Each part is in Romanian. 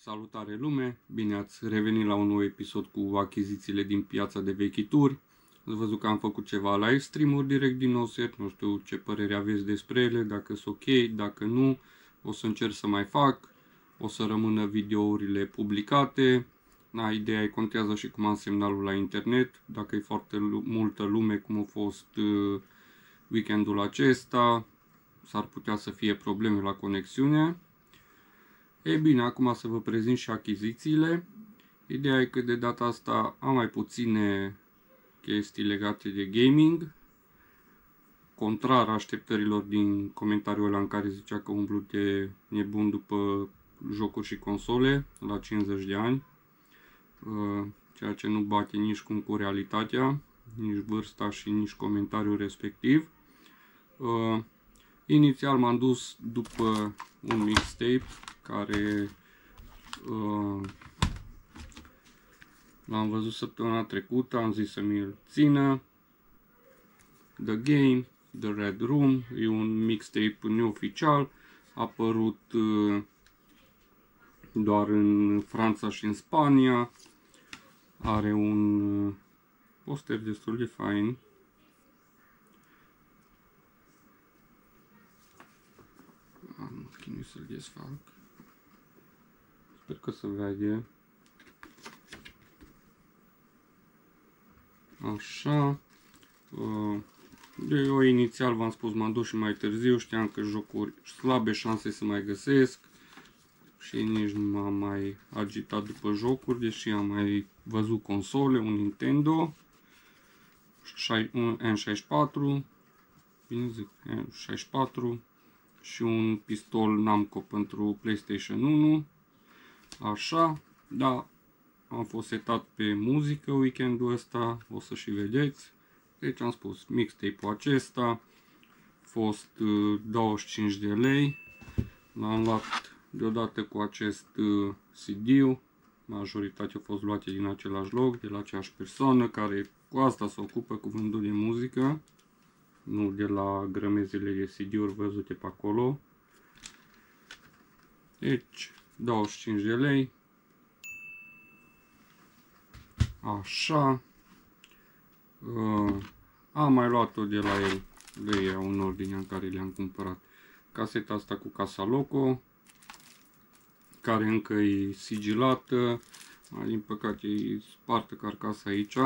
Salutare lume! Bine ați revenit la un nou episod cu achizițiile din piața de vechituri. Ați văzut că am făcut ceva live stream-uri direct din Oset, nu știu ce părere aveți despre ele, dacă sunt ok, dacă nu, o să încerc să mai fac, o să rămână videourile publicate. Na, ideea e contează și cum am semnalul la internet, dacă e foarte multă lume, cum a fost uh, weekendul acesta, s-ar putea să fie probleme la conexiune. E bine, acum să vă prezint și achizițiile. Ideea e că de data asta am mai puține chestii legate de gaming. Contrar așteptărilor din comentariul ăla în care zicea că umblu de nebun după jocuri și console la 50 de ani. Uh, ceea ce nu bate nici cum cu realitatea, nici vârsta și nici comentariul respectiv. Uh, inițial m-am dus după un mixtape care uh, l-am văzut săptămâna trecută, am zis să mi-l țină. The Game, The Red Room, e un mixtape neoficial, a apărut uh, doar în Franța și în Spania. Are un uh, poster destul de fain. Am chinuit să-l desfac. Sper că se vede. Așa. Uh, eu inițial v-am spus, m-am dus și mai târziu, știam că jocuri slabe șanse să mai găsesc și nici nu m-am mai agitat după jocuri, deși am mai văzut console, un Nintendo, un N64, bine zic, N64 și un pistol Namco pentru PlayStation 1 Așa, da, am fost setat pe muzică weekendul ăsta, o să și vedeți. Deci am spus, mixtape-ul acesta a fost 25 uh, de lei. L-am luat deodată cu acest uh, CD-ul. Majoritatea au fost luate din același loc, de la aceeași persoană care cu asta se ocupă cu vândul de muzică. Nu de la grămezile de CD-uri văzute pe acolo. Deci, 25 de lei. Așa. Uh, am mai luat-o de la el. Le iau în ordine în care le-am cumpărat. Caseta asta cu Casa Loco. Care încă e sigilată. Din păcate e spartă carcasa aici.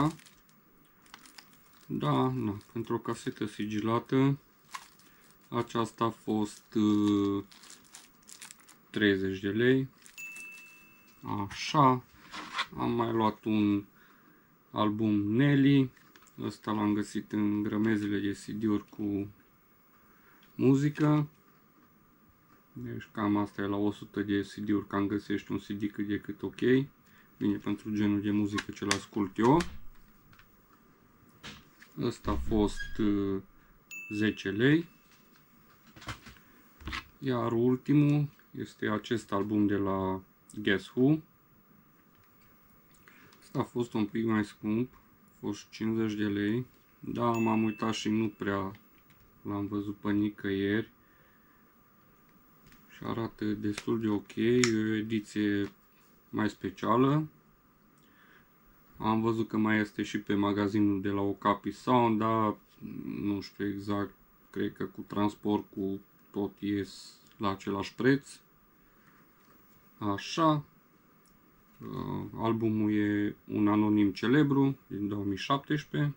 Da, na, pentru o casetă sigilată. Aceasta a fost uh, 30 de lei. Așa. Am mai luat un album Nelly. Ăsta l-am găsit în grămezile de CD-uri cu muzică. Deci cam asta e la 100 de CD-uri, cam găsești un CD cât de cât ok. Bine, pentru genul de muzică ce-l ascult eu. Ăsta a fost 10 uh, lei. Iar ultimul este acest album de la Guess Who. Asta a fost un pic mai scump, a fost 50 de lei. Da, m-am uitat și nu prea l-am văzut pe nicăieri. Și arată destul de ok, e o ediție mai specială. Am văzut că mai este și pe magazinul de la Okapi Sound, dar nu știu exact, cred că cu transport, cu tot ies la același preț. Așa. Uh, albumul e un anonim celebru din 2017.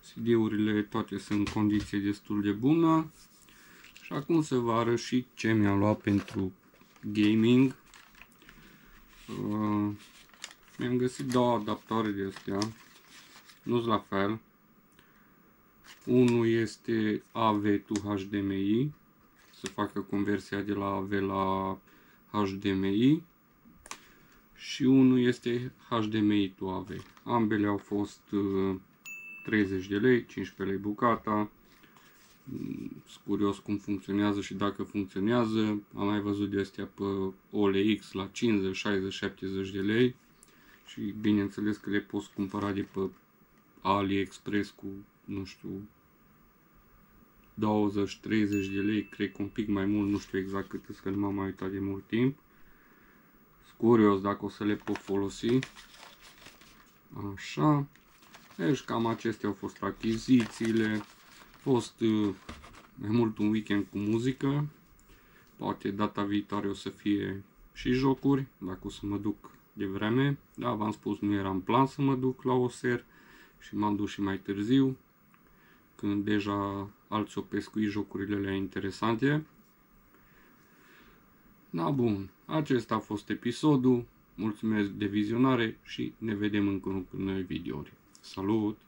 CD-urile toate sunt în condiție destul de bună. Și acum să vă arăt și ce mi-am luat pentru gaming. Uh, mi-am găsit două adaptoare de astea. Nu-s la fel. Unul este AV to HDMI să facă conversia de la AV la HDMI și unul este HDMI to AV. Ambele au fost 30 uh, de lei, 15 lei bucata. Mm, sunt curios cum funcționează și dacă funcționează. Am mai văzut de astea pe OLX la 50, 60, 70 de lei. Și bineînțeles că le poți cumpăra de pe AliExpress cu, nu știu, 20-30 de lei, cred că un pic mai mult, nu știu exact cât că nu m-am mai uitat de mult timp. curios dacă o să le pot folosi. Așa. Deci cam acestea au fost achizițiile. A fost uh, mai mult un weekend cu muzică. Poate data viitoare o să fie și jocuri, dacă o să mă duc de vreme. Da, v-am spus, nu eram plan să mă duc la Oser și m-am dus și mai târziu, când deja alți o pescui jocurile alea interesante. Da, bun, acesta a fost episodul. Mulțumesc de vizionare și ne vedem încă în noi videouri. Salut!